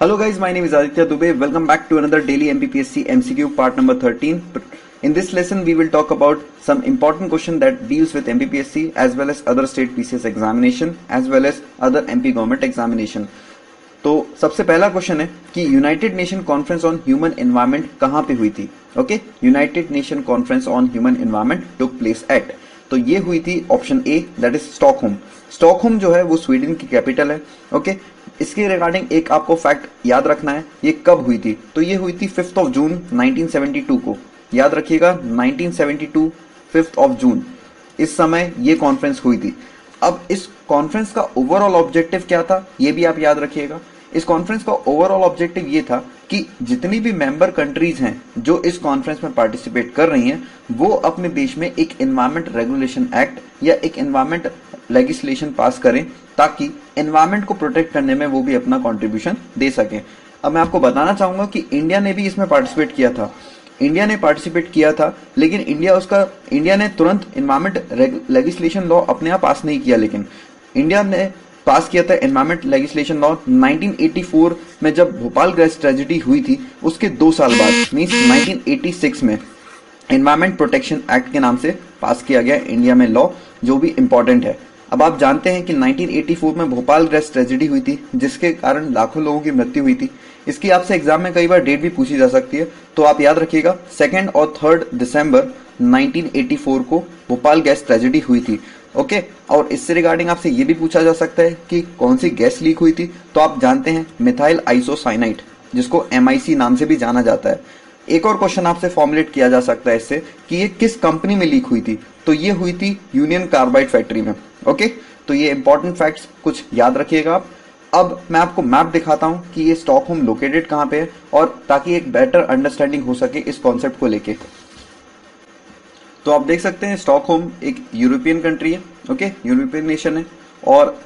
Hello guys my name is Aditya Dubey welcome back to another daily MPPSC MCQ part number thirteen in this lesson we will talk about some important question that deals with MPPSC as well as other state PCS examination as well as other MP government examination तो सबसे पहला question है कि United Nation conference on human environment कहाँ पे हुई थी? Okay United Nation conference on human environment took place at तो ये हुई थी option A that is Stockholm जो है, वो स्वीडन की कैपिटल है. ओके इसके रिगार्डिंग एक आपको फैक्ट याद रखना है, ये कब हुई थी? तो ये हुई थी फिफ्थ ऑफ़ जून 1972 को। याद रखिएगा 1972 फिफ्थ ऑफ़ जून इस समय ये कॉन्फ्रेंस हुई थी। अब इस कॉन्फ्रेंस का ओवरऑल ऑब्जेक्टिव क्या था, ये भी आप याद रखिएगा। इस कॉन्फ्रेंस का ओवरऑल ऑब्जेक्टिव ये था कि जितनी भी मेंबर कंट्रीज़ हैं जो इस कॉन्फ्रेंस में पार्टिसिपेट कर रही हैं, वो अपने देश में एक एनवायरमेंट रेगुलेशन एक्ट या एक एनवायरमेंट लेजिस्लेशन पास करें ताकि एनवायरमेंट को प्रोटेक्ट करने में वो भी अपना कॉन्ट्रीब्यूशन दे सकें। अब मैं आपको बताना चाहूँगा कि इंडिया ने भी इसमें पार्टिसिपेट किया था। इंडिया ने पार्टिसिपेट किया था, लेकिन इंडिया उसका इंडिया ने तुरंत इन्वायरमेंट लेजिस्लेशन लॉ अपने आप पास नहीं किया, लेकिन इंडिया ने पास किया था एनवायरमेंट लेजिस्लेशन लॉ 1984 में जब भोपाल गैस ट्रेजिडी हुई थी, उसके दो साल बाद मीन्स 1986 में एनवायरमेंट प्रोटेक्शन एक्ट के नाम से पास किया गया इंडिया में लॉ जो भी इंपॉर्टेंट है। अब आप जानते हैं कि 1984 में भोपाल गैस ट्रेजिडी हुई थी, जिसके कारण लाखों लोगों की मृत्यु हुई थी। इसकी आपसे एग्ज़ाम में कई बार डेट भी पूछी जा सकती है तो आप याद रखिएगा सेकेंड और थर्ड दिसंबर 1984 को भोपाल गैस ट्रेजिडी हुई थी। ओके? और इससे रिगार्डिंग आपसे ये भी पूछा जा सकता है कि कौन सी गैस लीक हुई थी तो आप जानते हैं मिथाइल आइसोसाइनाइट जिसको एमआईसी नाम से भी जाना जाता है। एक और क्वेश्चन आपसे फॉर्मुलेट किया जा सकता है इससे कि ये किस कंपनी में लीक हुई थी? तो ये हुई थी यूनियन कार्बाइड फैक्ट्री में। ओके तो ये इंपॉर्टेंट फैक्ट्स कुछ याद रखिएगा आप। अब मैं आपको मैप दिखाता हूँ कि ये स्टॉकहोम लोकेटेड कहाँ पे है और ताकि एक बेटर अंडरस्टैंडिंग हो सके इस कॉन्सेप्ट को लेके। तो आप देख सकते हैं स्टॉकहोम एक यूरोपियन कंट्री है ओके यूरोपियन नेशन है और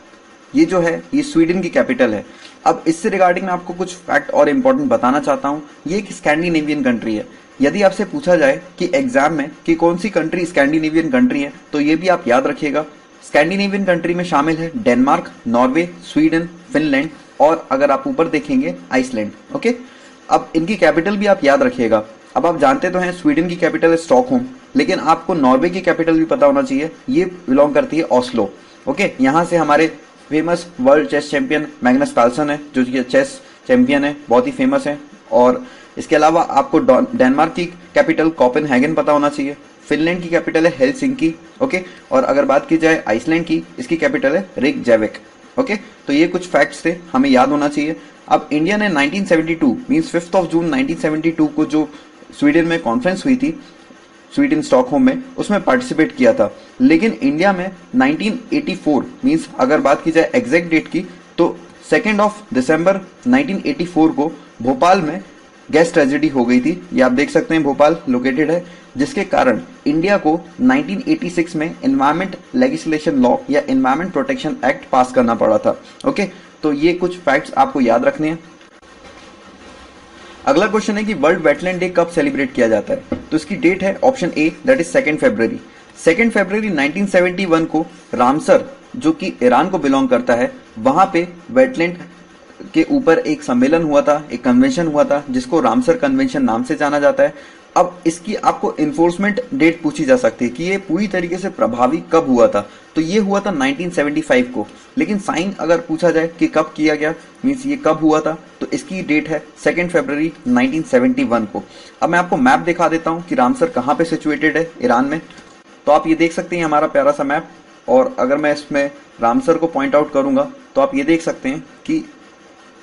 ये जो है, ये स्वीडन की कैपिटल है। अब इससे रिगार्डिंग मैं आपको कुछ फैक्ट और इंपॉर्टेंट बताना चाहता हूँ। ये एक स्कैंडिनेवियन कंट्री है। यदि आपसे पूछा जाए कि एग्ज़ाम में कि कौन सी कंट्री स्कैंडिनेवियन कंट्री है तो ये भी आप याद रखिएगा। स्कैंडिनेवियन कंट्री में शामिल है डेनमार्क, नॉर्वे, स्वीडन, फिनलैंड और अगर आप ऊपर देखेंगे, आइसलैंड, ओके? अब इनकी कैपिटल भी आप याद रखिएगा। अब आप जानते तो हैं स्वीडन की कैपिटल है स्टॉकहोम, लेकिन आपको नॉर्वे की कैपिटल भी पता होना चाहिए। ये बिलोंग करती है ऑस्लो ओके? यहाँ से हमारे famous world chess champion Magnus Carlsen है, जो कि चेस चैंपियन है, बहुत ही फ़ेमस है। और इसके अलावा आपको डेनमार्क की कैपिटल कॉपन पता होना चाहिए। फिनलैंड की कैपिटल है हेलसिंकी, ओके? और अगर बात की जाए आइसलैंड की, इसकी कैपिटल है रिक जेविक, ओके? तो ये कुछ फैक्ट्स थे, हमें याद होना चाहिए। अब इंडिया ने 1972 मींस फिफ्थ ऑफ़ जून 1972 को जो स्वीडन में कॉन्फ्रेंस हुई थी, स्वीडन स्टॉकहोम में, उसमें पार्टिसिपेट किया था। लेकिन इंडिया में 1984 मींस अगर बात की जाए एग्जैक्ट डेट की तो सेकेंड ऑफ़ दिसंबर 1984 को भोपाल में गैस ट्रेजेडी हो गई थी। ये आप देख सकते हैं, भोपाल लोकेटेड है। जिसके कारण इंडिया को 1986 में एनवायरमेंट लेजिस्लेशन लॉ या एनवायरमेंट प्रोटेक्शन एक्ट पास करना पड़ा था। ओके तो ये कुछ फैक्ट्स आपको याद रखने हैं। अगला क्वेश्चन है कि वर्ल्ड वेटलैंड डे कब सेलिब्रेट किया जाता है? तो इसकी डेट है option A that is second February second February 1971 को रामसर जो कि ईरान को बिलोंग करता है, वहाँ पे वेटलैंड के ऊपर एक सम्मेलन हुआ था, एक कन्वेंशन हुआ था, जिसको रामसर कन्वेंशन नाम से जाना जाता है। अब इसकी आपको इन्फोर्समेंट डेट पूछी जा सकती है कि ये पूरी तरीके से प्रभावी कब हुआ था। तो ये हुआ था 1975 को। लेकिन साइन अगर पूछा जाए कि कब किया गया मीन्स ये कब हुआ था तो इसकी डेट है सेकेंड फेब्रवरी 1971 को। अब मैं आपको मैप दिखा देता हूँ कि रामसर कहाँ पे सिचुएटेड है ईरान में। तो आप ये देख सकते हैं हमारा प्यारा सा मैप और अगर मैं इसमें रामसर को पॉइंट आउट करूँगा तो आप ये देख सकते हैं कि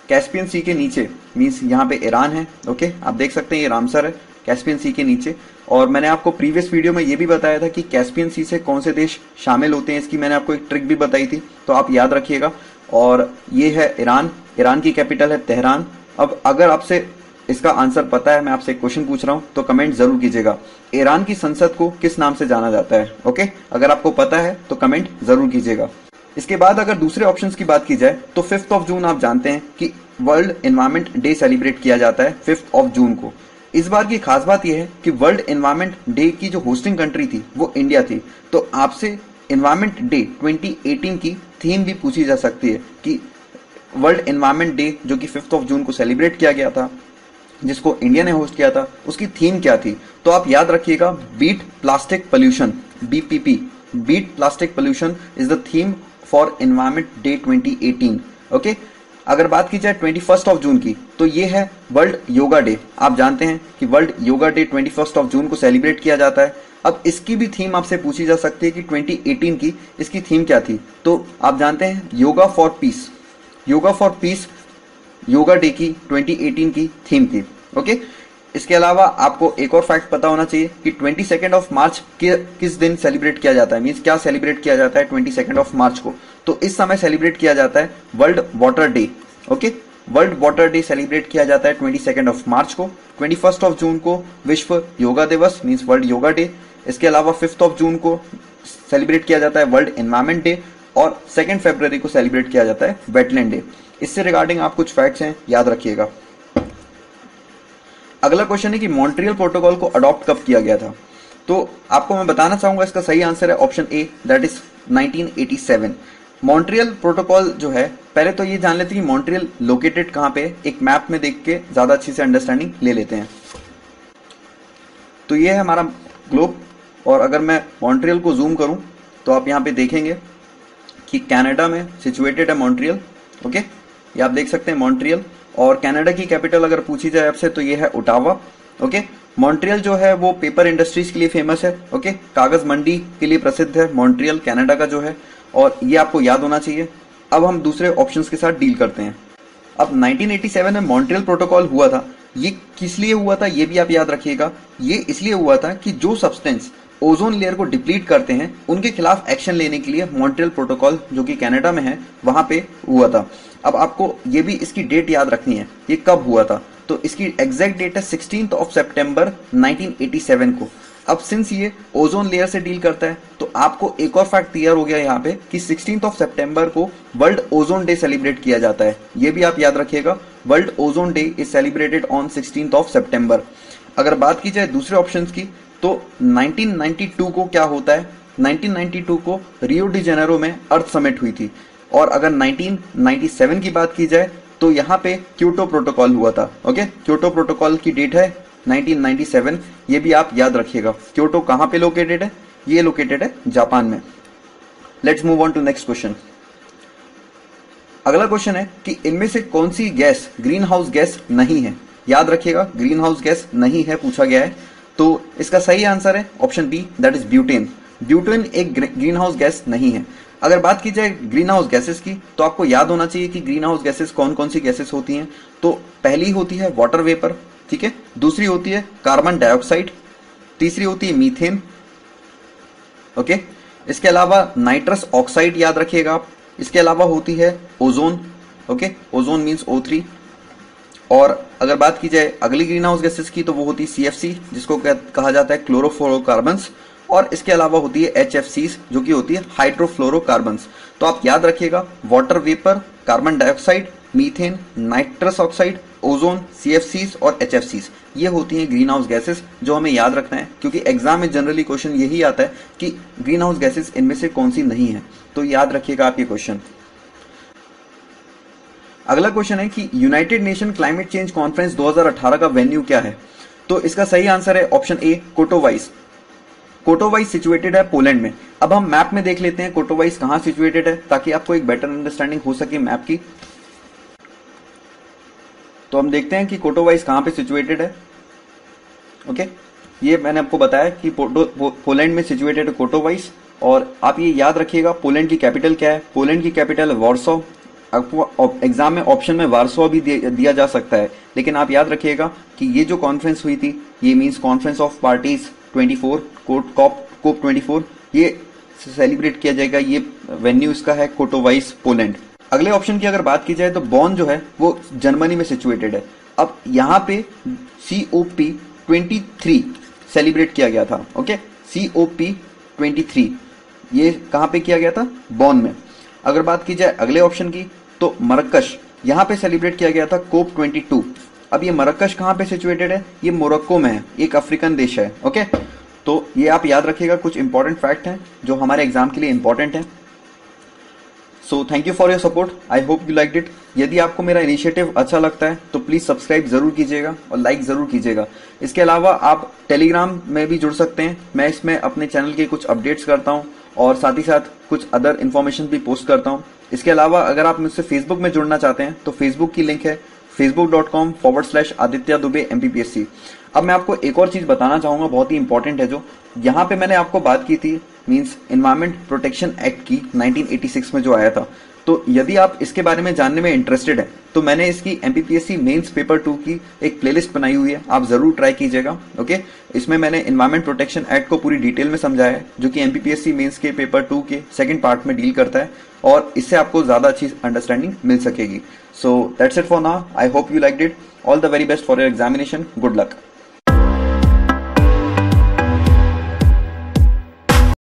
कैस्पियन सी के नीचे मीन्स यहाँ पे ईरान है ओके आप देख सकते हैं ये रामसर है। कैस्पियन सी के नीचे। और मैंने आपको प्रीवियस वीडियो में ये भी बताया था कि कैस्पियन सी से कौन से देश शामिल होते हैं, इसकी मैंने आपको एक ट्रिक भी बताई थी तो आप याद रखिएगा। और ये है ईरान। ईरान की कैपिटल है तेहरान। अब अगर आपसे इसका आंसर पता है, मैं आपसे क्वेश्चन पूछ रहा हूँ तो कमेंट ज़रूर कीजिएगा। ईरान की संसद को किस नाम से जाना जाता है? ओके? अगर आपको पता है तो कमेंट ज़रूर कीजिएगा। इसके बाद अगर दूसरे ऑप्शंस की बात की जाए तो फिफ्थ ऑफ़ जून आप जानते हैं कि वर्ल्ड एनवायरमेंट डे सेलिब्रेट किया जाता है, फिफ्थ ऑफ़ जून को। इस बार की खास बात यह है कि वर्ल्ड एनवायरमेंट डे की जो होस्टिंग कंट्री थी, वो इंडिया थी। तो आपसे एनवायरमेंट डे 2018 की थीम भी पूछी जा सकती है कि वर्ल्ड एनवायरमेंट डे, जो कि फिफ्थ ऑफ़ जून को सेलिब्रेट किया गया था, जिसको इंडिया ने होस्ट किया था, उसकी थीम क्या थी? तो आप याद रखिएगा, beat plastic pollution, BPP. Beat plastic pollution is the theme for environment day 2018 okay? अगर बात की जाए ट्वेंटी फ़र्स्ट ऑफ़ जून की तो ये है वर्ल्ड योगा डे। आप जानते हैं कि world yoga day twenty first of June को सेलिब्रेट किया जाता है। अब इसकी भी थीम आपसे पूछी जा सकती है कि 2018 की इसकी थीम क्या थी। तो आप जानते हैं, yoga for peace. Yoga for peace, yoga day की 2018 की थीम थी। ओके? इसके अलावा आपको एक और फैक्ट पता होना चाहिए कि ट्वेंटी सेकेंड ऑफ़ मार्च किस दिन सेलिब्रेट किया जाता है? मीन्स क्या सेलिब्रेट किया जाता है ट्वेंटी सेकेंड ऑफ़ मार्च को? तो इस समय सेलिब्रेट किया जाता है world water day okay world water day celebrate किया जाता है ट्वेंटी सेकेंड ऑफ़ मार्च को। ट्वेंटी फ़र्स्ट ऑफ़ जून को विश्व योगा दिवस मीन्स वर्ल्ड योगा डे इसके अलावा फिफ्थ ऑफ़ जून को सेलिब्रेट किया जाता है वर्ल्ड एनवायरमेंट डे और सेकेंड फेब्रवरी को सेलिब्रेट किया जाता है वेटलैंड डे इससे रिगार्डिंग आप कुछ फैक्ट्स हैं, याद रखिएगा। अगला क्वेश्चन है कि मॉन्ट्रियल प्रोटोकॉल को अडॉप्ट कब किया गया था? तो आपको मैं बताना चाहूँगा, इसका सही आंसर है option A that is 1987 Montreal protocol जो है, पहले तो ये जान लेते हैं कि मॉन्ट्रियल लोकेटेड कहाँ पे एक मैप में देख के ज़्यादा अच्छी से अंडरस्टैंडिंग ले लेते हैं। तो ये है हमारा ग्लोब और अगर मैं मॉन्ट्रियल को जूम करूँ तो आप यहाँ पे देखेंगे कि कनाडा में सिचुएटेड है मॉन्ट्रियल ओके ये आप देख सकते हैं मॉन्ट्रियल और कनाडा की कैपिटल अगर पूछी जाए आपसे तो ये है ओटावा ओके मॉन्ट्रियल जो है, वो पेपर इंडस्ट्रीज़ के लिए फ़ेमस है ओके कागज़ मंडी के लिए प्रसिद्ध है, मॉन्ट्रियल, कनाडा का जो है, और ये आपको याद होना चाहिए। अब हम दूसरे ऑप्शंस के साथ डील करते हैं। अब 1987 में मॉन्ट्रियल प्रोटोकॉल हुआ था। ये किस लिए हुआ था, ये भी आप याद रखिएगा। ये इसलिए हुआ था कि जो सब्सटेंस ओजोन लेयर को डिप्लीट करते हैं। उनके खिलाफ एक्शन लेने के लिए मॉन्ट्रियल प्रोटोकॉल, जो कि कनाडा में है, वहाँ पे हुआ था। अब आपको ये भी इसकी डेट याद रखनी है, ये कब हुआ था। तो इसकी एग्जैक्ट डेट है सिक्सटीन ऑफ़ सेप्टेम्बर 1987 को। अब सिंस ये ओजोन लेयर से डील करता है तो आपको एक और फैक्ट क्लियर हो गया यहाँ पे कि सिक्सटीन ऑफ़ सेप्टेम्बर को वर्ल्ड ओजोन डे सेलिब्रेट किया जाता है। ये भी आप याद रखिएगा world ozone day is celebrated on sixteen of September अगर बात की जाए दूसरे ऑप्शन की तो 1992 को क्या होता है? 1992 को रियो डी जेनेरो में अर्थ समिट हुई थी। और अगर 1997 की बात की जाए तो यहाँ पे क्यूटो प्रोटोकॉल हुआ था। ओके? क्यूटो प्रोटोकॉल की डेट है 1997 ये भी आप याद रखिएगा। क्योटो कहाँ पे लोकेटेड है? ये लोकेटेड है जापान में। Let's move on to next question अगला क्वेश्चन है कि इनमें से कौन सी गैस ग्रीन हाउस गैस नहीं है? याद रखिएगा ग्रीन हाउस गैस नहीं है, पूछा गया है। तो इसका सही आंसर है option B that is butane butane एक ग्रीन हाउस गैस नहीं है। अगर बात की जाए ग्रीन हाउस गैसेस की तो आपको याद होना चाहिए कि ग्रीन हाउस गैसेस कौन कौन सी गैसेस होती हैं। तो पहली होती है वाटर वेपर ठीक है? दूसरी होती है कार्बन डाइऑक्साइड तीसरी होती है मीथेन ओके? इसके अलावा नाइट्रस ऑक्साइड याद रखिएगा आप। इसके अलावा होती है ozone okay? Ozone means O three और अगर बात की जाए अगली ग्रीन हाउस गैसेस की तो वो होती है सीएफसी जिसको कहा जाता है क्लोरोफ्लोरोकार्बन और इसके अलावा होती है एच जो कि होती है हाइड्रोफ्लोरोकार्बन तो आप याद रखिएगा water vapour carbon dioxide methane nitrous oxide ozone C और एच ये होती हैं ग्रीन हाउस गैसेस जो हमें याद रखना है, क्योंकि एग्ज़ाम में जनरली क्वेश्चन यही आता है कि ग्रीन हाउस गैसेस इनमें से कौन सी नहीं है। तो याद रखिएगा आप ये क्वेश्चन अगला क्वेश्चन है कि United Nation climate change conference 2018 का वेन्यू क्या है? तो इसका सही आंसर है option A, Katowice. Katowice situated है पोलैंड में। अब हम मैप में देख लेते हैं कोटोवाइस कहाँ सिचुएटेड है, ताकि आपको एक बेटर अंडरस्टैंडिंग हो सके मैप की। तो हम देखते हैं कि कोटोवाइस कहाँ पे सिचुएटेड है। ओके? ये मैंने आपको बताया कि पोलैंड में सिचुएटेड है कोटोवाइस। और आप ये याद रखिएगा, पोलैंड की कैपिटल क्या है? पोलैंड की कैपिटल है वॉर्सो आपको एग्ज़ाम में ऑप्शन में वार्सो भी दिया जा सकता है। लेकिन आप याद रखिएगा कि ये जो कॉन्फ्रेंस हुई थी, ये means conference of parties 24 COP COP 24 ये सेलिब्रेट किया जाएगा। ये वेन्यू इसका है कोटोवाइस पोलैंड अगले ऑप्शन की अगर बात की जाए तो बॉन जो है, वो जर्मनी में सिचुएटेड है। अब यहाँ पे C O P twenty three celebrate किया गया था okay C O P twenty three ये कहाँ पे किया गया था? बॉन में। अगर बात की जाए अगले ऑप्शन की तो मरकश यहाँ पे सेलिब्रेट किया गया था कोप ट्वेंटी टू अब ये मरकश कहाँ पे सिचुएटेड है? ये मोरक्को में है। एक अफ्रीकन देश है ओके तो ये आप याद रखिएगा, कुछ इंपॉर्टेंट फैक्ट हैं जो हमारे एग्ज़ाम के लिए इंपॉर्टेंट है। So thank you for your support I hope you like it यदि आपको मेरा इनिशिएटिव अच्छा लगता है तो प्लीज़ सब्सक्राइब ज़रूर कीजिएगा और लाइक ज़रूर कीजिएगा। इसके अलावा आप टेलीग्राम में भी जुड़ सकते हैं। मैं इसमें अपने चैनल के कुछ अपडेट्स करता हूँ और साथ ही साथ कुछ अदर इन्फॉर्मेशन भी पोस्ट करता हूँ। इसके अलावा अगर आप मुझसे फेसबुक में जुड़ना चाहते हैं तो फेसबुक की लिंक है Facebook dot com forward slash Aditya Dubey MPPSC अब मैं आपको एक और चीज़ बताना चाहूँगा, बहुत ही इंपॉर्टेंट है जो। यहाँ पे मैंने आपको बात की थी मीन्स इन्वायरमेंट प्रोटेक्शन एक्ट की 1986 में जो आया था। तो यदि आप इसके बारे में जानने में इंटरेस्टेड है तो मैंने इसकी एमपीपीएससी मेंस पेपर टू की एक प्लेलिस्ट बनाई हुई है। आप ज़रूर ट्राई कीजिएगा ओके इसमें मैंने इन्वायरमेंट प्रोटेक्शन एक्ट को पूरी डिटेल में समझाया है, जो कि एमपीपीएससी मेंस के पेपर टू के सेकंड पार्ट में डील करता है, और इससे आपको ज़्यादा अच्छी अंडरस्टैंडिंग मिल सकेगी। So that's it for now I hope you like it all the very best for your examination good luck